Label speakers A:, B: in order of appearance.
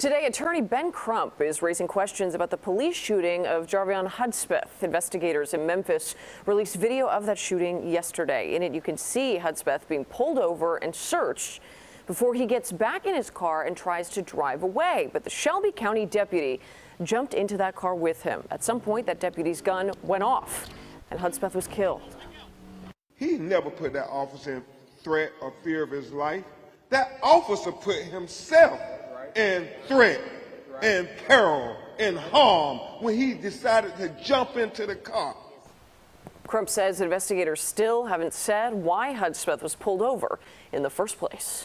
A: Today, attorney Ben Crump is raising questions about the police shooting of Jarveon Hudspeth. Investigators in Memphis released video of that shooting yesterday. In it, you can see Hudspeth being pulled over and searched before he gets back in his car and tries to drive away. But the Shelby County deputy jumped into that car with him. At some point, that deputy's gun went off and Hudspeth was killed.
B: He never put that officer in threat or fear of his life. That officer put himself in threat and peril and harm when he decided to jump into the car.
A: Crump says investigators still haven't said why Hudspeth was pulled over in the first place.